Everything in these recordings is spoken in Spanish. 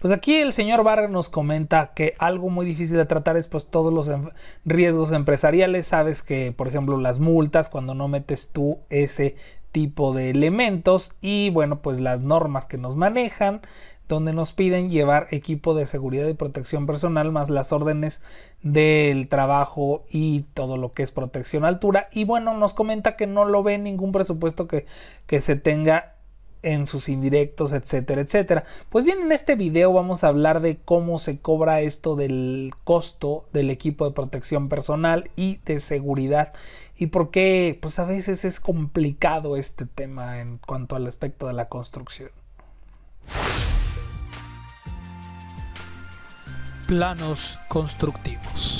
Pues aquí el señor Vargas nos comenta que algo muy difícil de tratar es pues todos los riesgos empresariales. Sabes que, por ejemplo, las multas cuando no metes tú ese tipo de elementos y bueno, pues las normas que nos manejan donde nos piden llevar equipo de seguridad y protección personal más las órdenes del trabajo y todo lo que es protección altura y bueno nos comenta que no lo ve ningún presupuesto que, que se tenga en sus indirectos, etcétera, etcétera. Pues bien, en este video vamos a hablar de cómo se cobra esto del costo del equipo de protección personal y de seguridad y por qué pues a veces es complicado este tema en cuanto al aspecto de la construcción. planos constructivos.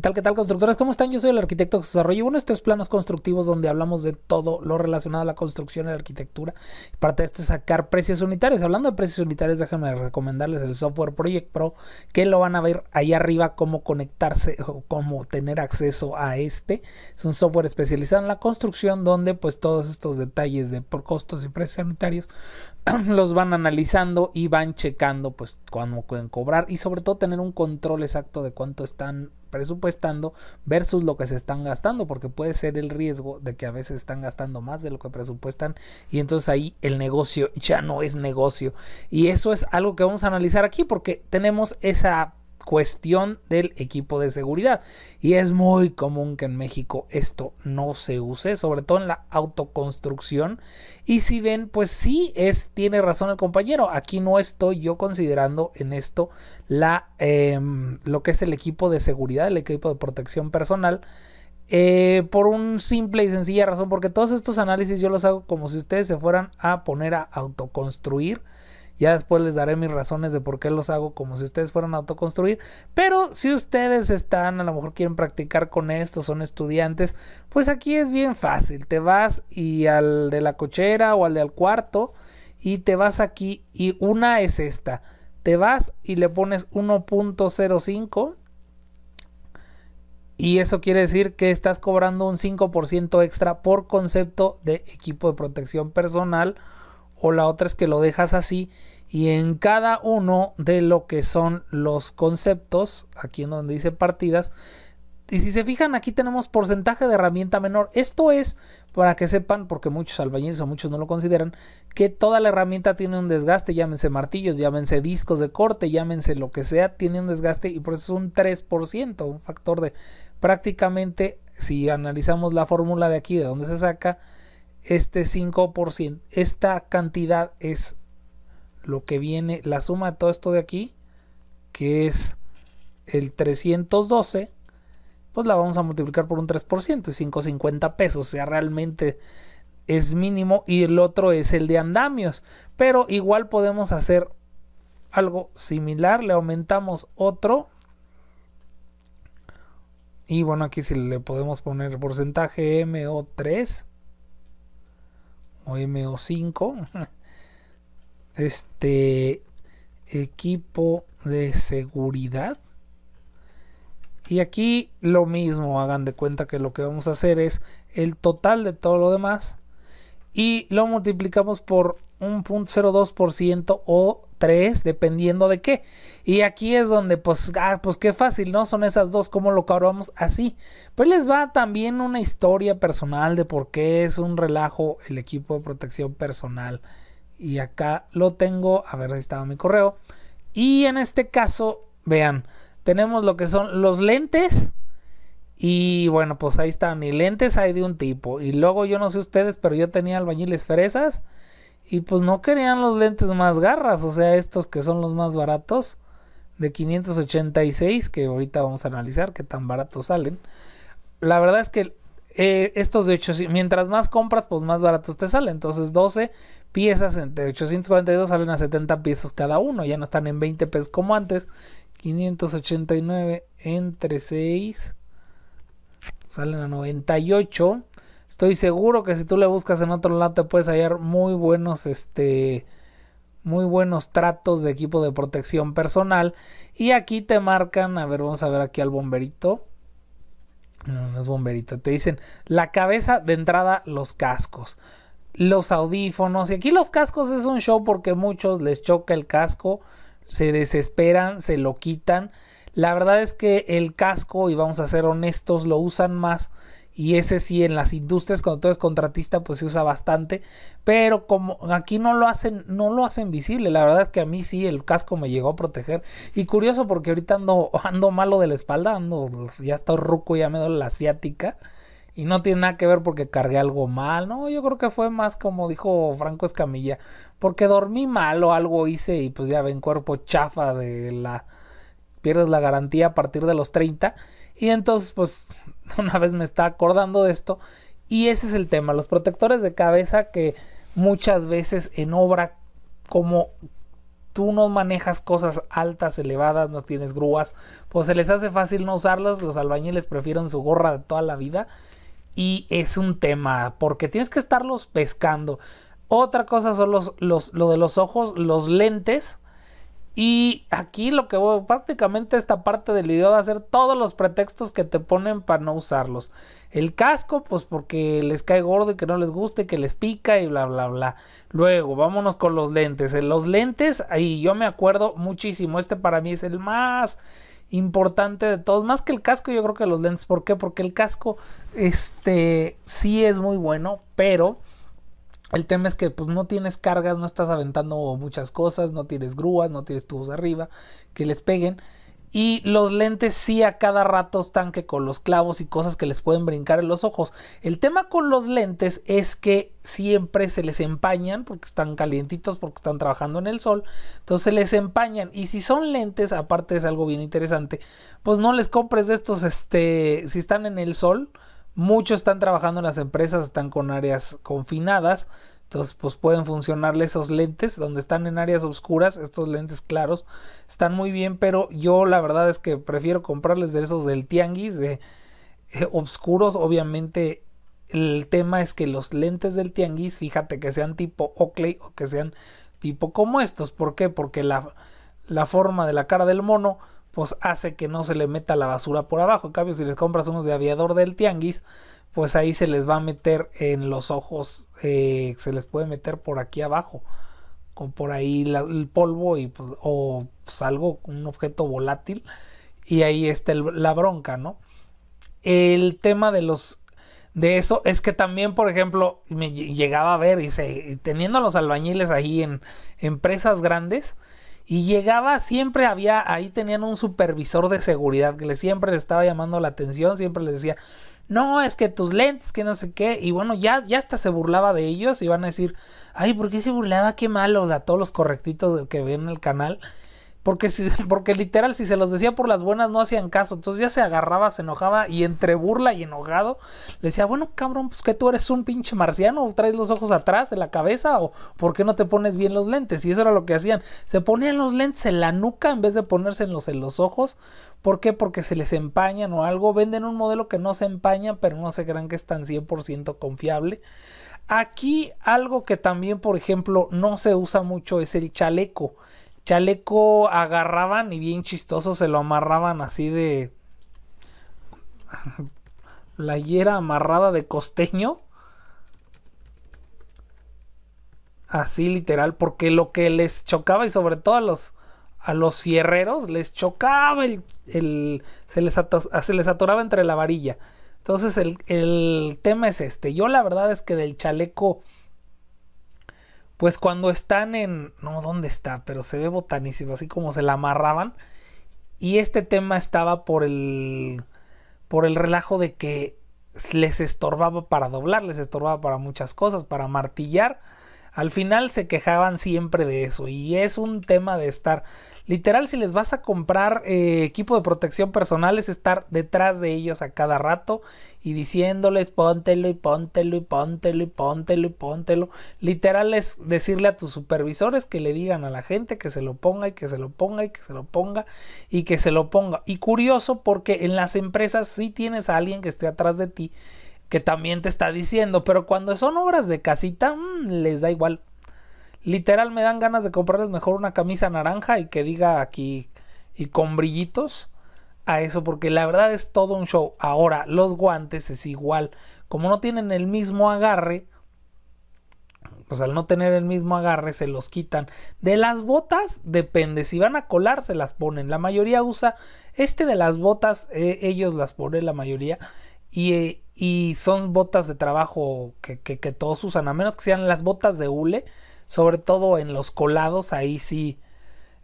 ¿Qué tal, qué tal, constructores? ¿Cómo están? Yo soy el arquitecto José Arroyo. Bueno, estos planos constructivos donde hablamos de todo lo relacionado a la construcción y la arquitectura. Parte de esto es sacar precios unitarios. Hablando de precios unitarios, déjenme recomendarles el software Project Pro, que lo van a ver ahí arriba, cómo conectarse o cómo tener acceso a este. Es un software especializado en la construcción donde pues todos estos detalles de por costos y precios unitarios los van analizando y van checando pues cuándo pueden cobrar y sobre todo tener un control exacto de cuánto están presupuestando versus lo que se están gastando, porque puede ser el riesgo de que a veces están gastando más de lo que presupuestan y entonces ahí el negocio ya no es negocio. Y eso es algo que vamos a analizar aquí porque tenemos esa cuestión del equipo de seguridad. Y es muy común que en México esto no se use, sobre todo en la autoconstrucción. Y si ven, pues sí, es, tiene razón el compañero. Aquí no estoy yo considerando en esto la, em, lo que es el equipo de seguridad, el equipo de protección personal. Eh, por un simple y sencilla razón, porque todos estos análisis yo los hago como si ustedes se fueran a poner a autoconstruir ya después les daré mis razones de por qué los hago como si ustedes fueran a autoconstruir. Pero si ustedes están, a lo mejor quieren practicar con esto, son estudiantes, pues aquí es bien fácil. Te vas y al de la cochera o al del cuarto y te vas aquí y una es esta. Te vas y le pones 1.05 y eso quiere decir que estás cobrando un 5% extra por concepto de equipo de protección personal o la otra es que lo dejas así y en cada uno de lo que son los conceptos, aquí en donde dice partidas, y si se fijan aquí tenemos porcentaje de herramienta menor. Esto es para que sepan, porque muchos albañiles o muchos no lo consideran, que toda la herramienta tiene un desgaste, llámense martillos, llámense discos de corte, llámense lo que sea, tiene un desgaste y por eso es un 3%, un factor de prácticamente, si analizamos la fórmula de aquí, de donde se saca, este 5%, esta cantidad es lo que viene, la suma de todo esto de aquí, que es el 312, pues la vamos a multiplicar por un 3% y 550 pesos, o sea, realmente es mínimo y el otro es el de andamios, pero igual podemos hacer algo similar, le aumentamos otro y bueno, aquí si le podemos poner porcentaje MO3 o MO5. Este equipo de seguridad. Y aquí lo mismo, hagan de cuenta que lo que vamos a hacer es el total de todo lo demás y lo multiplicamos por un 0.02% o 3 dependiendo de qué. Y aquí es donde pues, ah, pues qué fácil, ¿no? Son esas dos, ¿cómo lo cobramos así? Pues les va también una historia personal de por qué es un relajo el equipo de protección personal. Y acá lo tengo, a ver, ahí estaba mi correo. Y en este caso, vean, tenemos lo que son los lentes. Y bueno, pues ahí están. Y lentes hay de un tipo. Y luego yo no sé ustedes, pero yo tenía albañiles fresas. Y pues no querían los lentes más garras. O sea, estos que son los más baratos. De 586. Que ahorita vamos a analizar qué tan baratos salen. La verdad es que eh, estos de 800, mientras más compras, pues más baratos te salen. Entonces 12 piezas de 842 salen a 70 pesos cada uno. Ya no están en 20 pesos como antes. 589 entre 6 salen a 98. Estoy seguro que si tú le buscas en otro lado te puedes hallar muy buenos este muy buenos tratos de equipo de protección personal y aquí te marcan, a ver, vamos a ver aquí al bomberito No, no es bomberito. Te dicen la cabeza de entrada, los cascos, los audífonos. Y aquí los cascos es un show porque muchos les choca el casco, se desesperan, se lo quitan. La verdad es que el casco, y vamos a ser honestos, lo usan más y ese sí en las industrias cuando tú eres contratista pues se usa bastante pero como aquí no lo hacen no lo hacen visible. La verdad es que a mí sí el casco me llegó a proteger. Y curioso porque ahorita ando ando malo de la espalda ando ya estoy ruco ya me duele la asiática y no tiene nada que ver porque cargué algo mal no yo creo que fue más como dijo Franco Escamilla porque dormí mal o algo hice y pues ya ven cuerpo chafa de la pierdes la garantía a partir de los 30 y entonces pues una vez me está acordando de esto. Y ese es el tema, los protectores de cabeza que muchas veces en obra, como tú no manejas cosas altas, elevadas, no tienes grúas, pues se les hace fácil no usarlos, los albañiles prefieren su gorra de toda la vida. Y es un tema, porque tienes que estarlos pescando. Otra cosa son los, los, lo de los ojos, los lentes y aquí lo que voy, prácticamente esta parte del video va a ser todos los pretextos que te ponen para no usarlos. El casco, pues porque les cae gordo y que no les guste, que les pica y bla, bla, bla. Luego, vámonos con los lentes. En los lentes, ahí yo me acuerdo muchísimo. Este para mí es el más importante de todos. Más que el casco, yo creo que los lentes. ¿Por qué? Porque el casco, este, sí es muy bueno, pero el tema es que pues no tienes cargas, no estás aventando muchas cosas, no tienes grúas, no tienes tubos arriba que les peguen. Y los lentes sí a cada rato están que con los clavos y cosas que les pueden brincar en los ojos. El tema con los lentes es que siempre se les empañan porque están calientitos, porque están trabajando en el sol. Entonces se les empañan. Y si son lentes, aparte es algo bien interesante, pues no les compres de estos, este, si están en el sol Muchos están trabajando en las empresas, están con áreas confinadas. Entonces, pues pueden funcionarle esos lentes donde están en áreas oscuras. Estos lentes claros están muy bien, pero yo la verdad es que prefiero comprarles de esos del tianguis, de eh, oscuros. Obviamente, el tema es que los lentes del tianguis, fíjate que sean tipo Oakley o que sean tipo como estos. ¿Por qué? Porque la, la forma de la cara del mono pues hace que no se le meta la basura por abajo. En cambio, si les compras unos de aviador del tianguis, pues ahí se les va a meter en los ojos, eh, se les puede meter por aquí abajo, con por ahí el polvo y pues, o pues algo, un objeto volátil, y ahí está la bronca, ¿no? El tema de los de eso es que también, por ejemplo, me llegaba a ver y se, teniendo los albañiles ahí en empresas grandes, y llegaba, siempre había, ahí tenían un supervisor de seguridad que le siempre le estaba llamando la atención, siempre les decía, no, es que tus lentes, que no sé qué, y bueno, ya, ya hasta se burlaba de ellos y van a decir, ay, ¿por qué se burlaba? Qué malo, a todos los correctitos que ven en el canal. Porque, si, porque literal, si se los decía por las buenas, no hacían caso. Entonces ya se agarraba, se enojaba y entre burla y enojado le decía, bueno, cabrón, pues que tú eres un pinche marciano, o traes los ojos atrás de la cabeza, o por qué no te pones bien los lentes. Y eso era lo que hacían. Se ponían los lentes en la nuca en vez de ponérselos en los ojos. ¿Por qué? Porque se les empañan o algo. Venden un modelo que no se empaña, pero no se crean que es tan 100% confiable. Aquí algo que también, por ejemplo, no se usa mucho es el chaleco chaleco agarraban y bien chistoso se lo amarraban así de playera amarrada de costeño. Así literal, porque lo que les chocaba y sobre todo a los a los fierreros les chocaba el, el se, les se les atoraba entre la varilla. Entonces el, el tema es este. Yo la verdad es que del chaleco pues cuando están en, no, ¿dónde está? Pero se ve botanísimo, así como se la amarraban. Y este tema estaba por el, por el relajo de que les estorbaba para doblar, les estorbaba para muchas cosas, para martillar. Al final se quejaban siempre de eso y es un tema de estar Literal, si les vas a comprar eh, equipo de protección personal, es estar detrás de ellos a cada rato y diciéndoles póntelo y póntelo y póntelo y póntelo y póntelo. Literal es decirle a tus supervisores que le digan a la gente que se lo ponga y que se lo ponga y que se lo ponga y que se lo ponga. Y curioso porque en las empresas sí tienes a alguien que esté atrás de ti que también te está diciendo, pero cuando son obras de casita, mm, les da igual. Literal me dan ganas de comprarles mejor una camisa naranja y que diga aquí y con brillitos a eso porque la verdad es todo un show. Ahora, los guantes es igual. Como no tienen el mismo agarre, pues al no tener el mismo agarre se los quitan. De las botas depende, si van a colar se las ponen. La mayoría usa este de las botas, eh, ellos las ponen la mayoría. Y, y son botas de trabajo que, que, todos usan, a menos que sean las botas de hule, sobre todo en los colados, ahí sí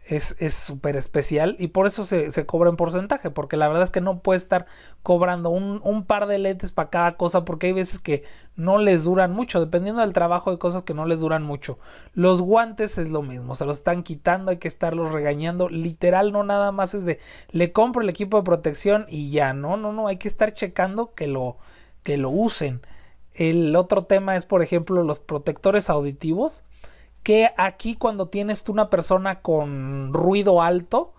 es súper especial y por eso se, se, cobra en porcentaje, porque la verdad es que no puede estar cobrando un, un, par de lentes para cada cosa, porque hay veces que no les duran mucho, dependiendo del trabajo hay cosas que no les duran mucho. Los guantes es lo mismo, se los están quitando, hay que estarlos regañando, literal no nada más es de le compro el equipo de protección y ya, no, no, no, hay que estar checando que lo, que lo usen. El otro tema es, por ejemplo, los protectores auditivos que aquí cuando tienes tú una persona con ruido alto,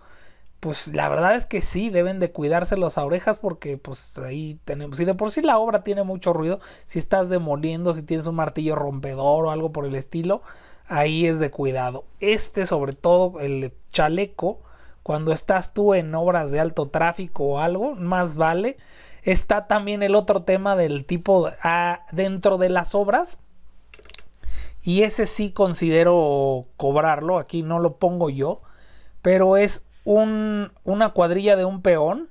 pues la verdad es que sí, deben de cuidarse las orejas porque pues ahí tenemos, si de por sí la obra tiene mucho ruido, si estás demoliendo, si tienes un martillo rompedor o algo por el estilo, ahí es de cuidado. Este sobre todo, el chaleco, cuando estás tú en obras de alto tráfico o algo, más vale. Está también el otro tema del tipo ah, dentro de las obras y ese sí considero cobrarlo, aquí no lo pongo yo, pero es un, una cuadrilla de un peón,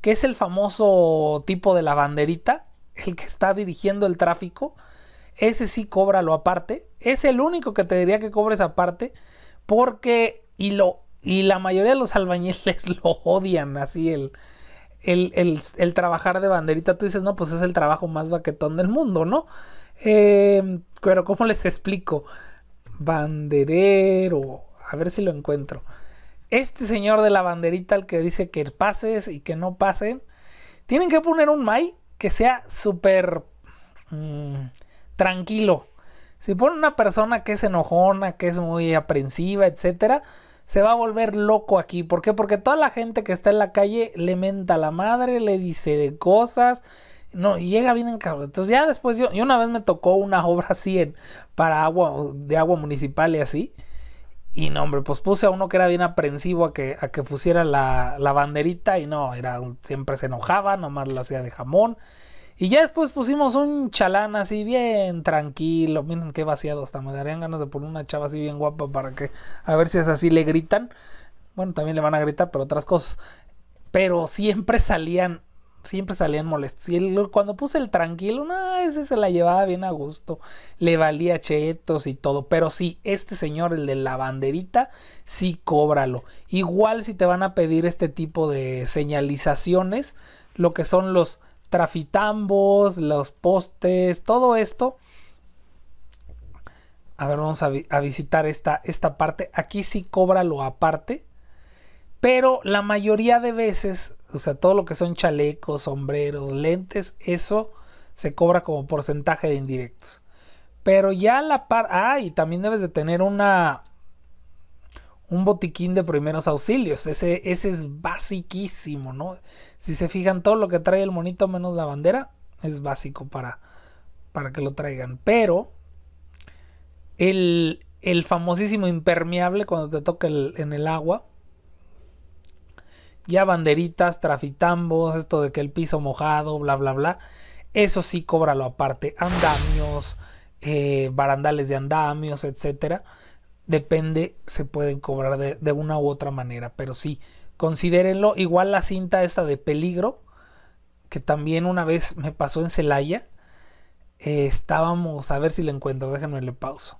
que es el famoso tipo de la banderita, el que está dirigiendo el tráfico. Ese sí cóbralo aparte. Es el único que te diría que cobres aparte. Porque, y, lo, y la mayoría de los albañiles lo odian así el, el, el, el trabajar de banderita. Tú dices, no, pues es el trabajo más baquetón del mundo, ¿no? Eh, pero ¿cómo les explico? Banderero. A ver si lo encuentro. Este señor de la banderita, el que dice que pases y que no pasen, tienen que poner un May que sea súper mmm, tranquilo. Si ponen una persona que es enojona, que es muy aprensiva, etcétera, se va a volver loco aquí. ¿Por qué? Porque toda la gente que está en la calle le menta a la madre, le dice de cosas no, y llega bien encabrón. Entonces ya después yo, y una vez me tocó una obra así en, para agua, de agua municipal y así. Y no, hombre, pues puse a uno que era bien aprensivo a que, a que pusiera la, la banderita y no, era siempre se enojaba, nomás la hacía de jamón. Y ya después pusimos un chalán así bien tranquilo. Miren qué vaciado hasta me darían ganas de poner una chava así bien guapa para que a ver si es así le gritan. Bueno, también le van a gritar, pero otras cosas. Pero siempre salían siempre salían molestos. Y cuando puse el tranquilo, no, ese se la llevaba bien a gusto. Le valía chetos y todo. Pero sí, este señor, el de la banderita, sí cóbralo. Igual si te van a pedir este tipo de señalizaciones, lo que son los trafitambos, los postes, todo esto. A ver, vamos a, a visitar esta, esta parte. Aquí sí cóbralo aparte. Pero la mayoría de veces o sea, todo lo que son chalecos, sombreros, lentes, eso se cobra como porcentaje de indirectos. Pero ya la par... Ah, y también debes de tener una... Un botiquín de primeros auxilios. Ese, ese es basiquísimo, ¿no? Si se fijan, todo lo que trae el monito menos la bandera es básico para, para que lo traigan. Pero el, el famosísimo impermeable cuando te toca en el agua ya banderitas, trafitambos, esto de que el piso mojado, bla, bla, bla. Eso sí, cóbralo aparte. Andamios, eh, barandales de andamios, etcétera. Depende, se pueden cobrar de, una u otra manera. Pero sí, considérenlo. Igual la cinta esta de peligro, que también una vez me pasó en Celaya. Eh, estábamos, a ver si la encuentro, déjenme le pauso.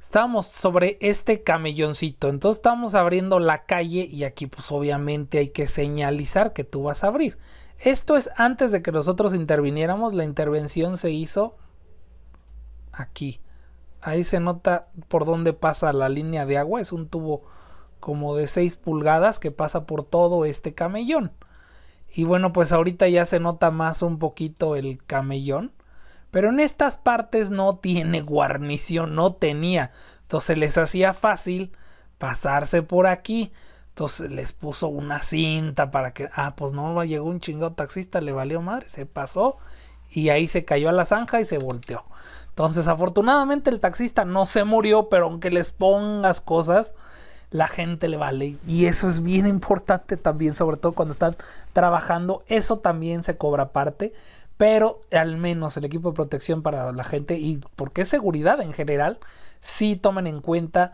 Estábamos sobre este camelloncito, entonces estamos abriendo la calle y aquí pues obviamente hay que señalizar que tú vas a abrir. Esto es antes de que nosotros interviniéramos, la intervención se hizo aquí. Ahí se nota por dónde pasa la línea de agua, es un tubo como de 6 pulgadas que pasa por todo este camellón. Y bueno, pues ahorita ya se nota más un poquito el camellón. Pero en estas partes no tiene guarnición, no tenía. Entonces les hacía fácil pasarse por aquí. Entonces les puso una cinta para que, ah, pues no, llegó un chingado taxista, le valió madre, se pasó y ahí se cayó a la zanja y se volteó. Entonces afortunadamente el taxista no se murió, pero aunque les pongas cosas, la gente le vale. Y eso es bien importante también, sobre todo cuando están trabajando. Eso también se cobra aparte. Pero al menos el equipo de protección para la gente y porque es seguridad en general, sí tomen en cuenta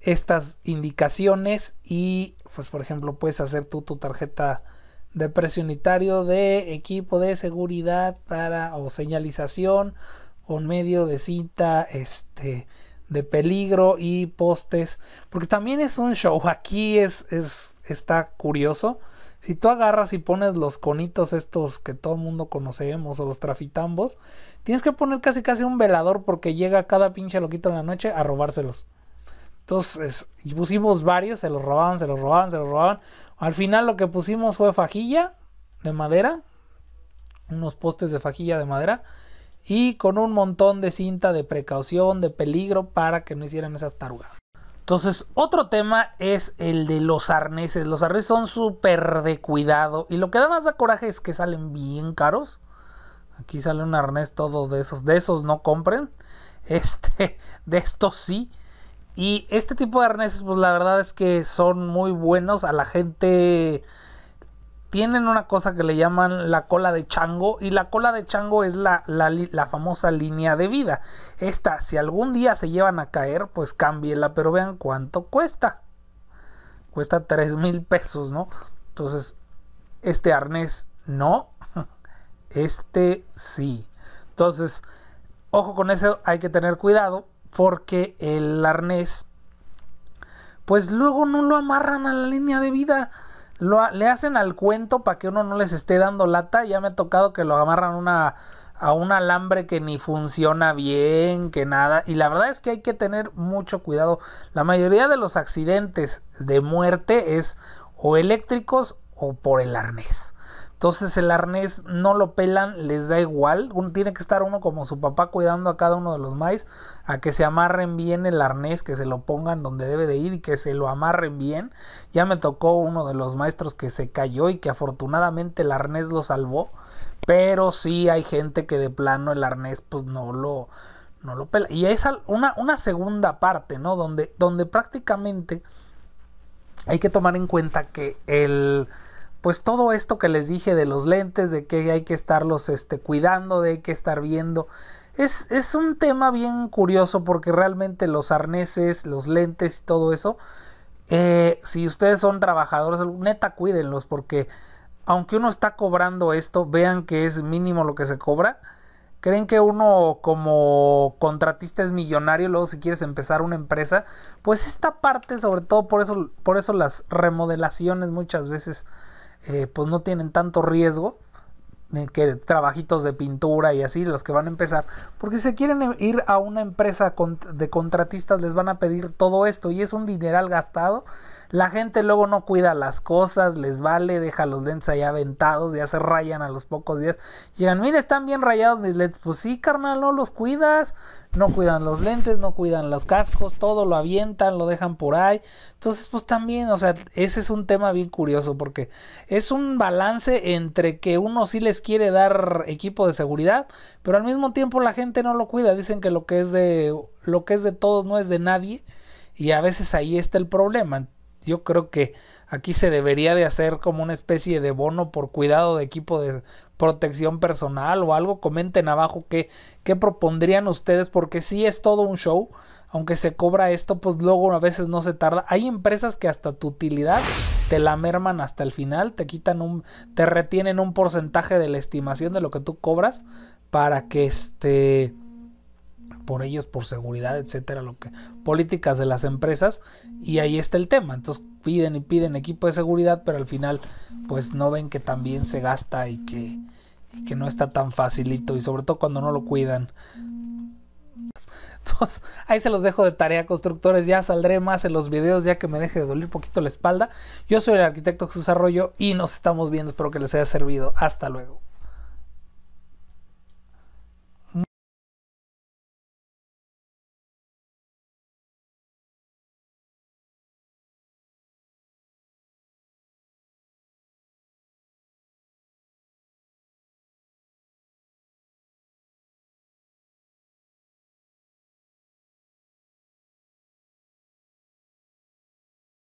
estas indicaciones y pues por ejemplo puedes hacer tú tu tarjeta de precio unitario de equipo de seguridad para o señalización o medio de cita este de peligro y postes porque también es un show aquí es, es está curioso si tú agarras y pones los conitos estos que todo el mundo conocemos o los trafitambos tienes que poner casi casi un velador porque llega cada pinche loquito en la noche a robárselos entonces, pusimos varios, se los robaban, se los robaban, se los robaban. Al final lo que pusimos fue fajilla de madera, unos postes de fajilla de madera y con un montón de cinta de precaución, de peligro para que no hicieran esas tarugadas. Entonces, otro tema es el de los arneses. Los arneses son súper de cuidado y lo que da más da coraje es que salen bien caros. Aquí sale un arnés todo de esos, de esos no compren. Este, de estos sí. Y este tipo de arneses, pues la verdad es que son muy buenos. A la gente tienen una cosa que le llaman la cola de chango. Y la cola de chango es la, la, famosa línea de vida. Esta, si algún día se llevan a caer, pues cámbiela. Pero vean cuánto cuesta. Cuesta 3 mil pesos, ¿no? Entonces, este arnés no. Este sí. Entonces, ojo con eso, hay que tener cuidado porque el arnés pues luego no lo amarran a la línea de vida. Lo, le hacen al cuento para que uno no les esté dando lata. Ya me ha tocado que lo amarran a un alambre que ni funciona bien, que nada. Y la verdad es que hay que tener mucho cuidado. La mayoría de los accidentes de muerte es o eléctricos o por el arnés. Entonces el arnés no lo pelan, les da igual. Uno, tiene que estar uno como su papá cuidando a cada uno de los maíz, a que se amarren bien el arnés, que se lo pongan donde debe de ir y que se lo amarren bien. Ya me tocó uno de los maestros que se cayó y que afortunadamente el arnés lo salvó. Pero sí hay gente que de plano el arnés pues no lo, no lo pela. Y es una, una segunda parte, ¿no? Donde, donde prácticamente hay que tomar en cuenta que el pues todo esto que les dije de los lentes, de que hay que estarlos este, cuidando, de hay que estar viendo. Es, es un tema bien curioso porque realmente los arneses, los lentes y todo eso, eh, si ustedes son trabajadores, neta cuídenlos porque aunque uno está cobrando esto, vean que es mínimo lo que se cobra. ¿Creen que uno como contratista es millonario? Luego si quieres empezar una empresa, pues esta parte, sobre todo por eso, por eso las remodelaciones muchas veces eh, pues no tienen tanto riesgo que trabajitos de pintura y así los que van a empezar porque si quieren ir a una empresa de contratistas les van a pedir todo esto y es un dineral gastado la gente luego no cuida las cosas, les vale, deja los lentes allá aventados, ya se rayan a los pocos días. Llegan, mira, están bien rayados mis lentes. Pues sí, carnal, no los cuidas. No cuidan los lentes, no cuidan los cascos, todo lo avientan, lo dejan por ahí. Entonces, pues también, o sea, ese es un tema bien curioso porque es un balance entre que uno sí les quiere dar equipo de seguridad, pero al mismo tiempo la gente no lo cuida. Dicen que lo que es de lo que es de todos no es de nadie y a veces ahí está el problema yo creo que aquí se debería de hacer como una especie de bono por cuidado de equipo de protección personal o algo. Comenten abajo qué, qué propondrían ustedes porque si es todo un show. Aunque se cobra esto, pues luego a veces no se tarda. Hay empresas que hasta tu utilidad te la merman hasta el final, te quitan un, te retienen un porcentaje de la estimación de lo que tú cobras para que este por ellos, por seguridad, etcétera, lo que políticas de las empresas y ahí está el tema. Entonces piden y piden equipo de seguridad, pero al final pues no ven que también se gasta y que, que no está tan facilito y sobre todo cuando no lo cuidan. Entonces, ahí se los dejo de tarea, constructores. Ya saldré más en los videos, ya que me deje de doler poquito la espalda. Yo soy el arquitecto Jesús Arroyo y nos estamos viendo. Espero que les haya servido. Hasta luego.